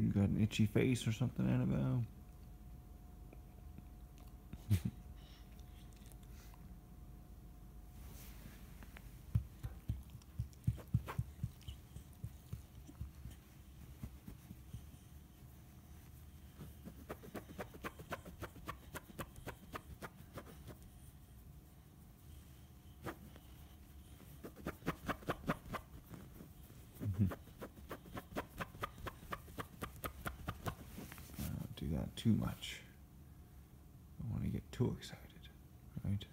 You got an itchy face or something, Annabelle? Not too much. I don't want to get too excited, right?